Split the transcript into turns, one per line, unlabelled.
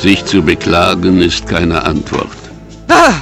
Sich zu beklagen ist keine Antwort. Ah!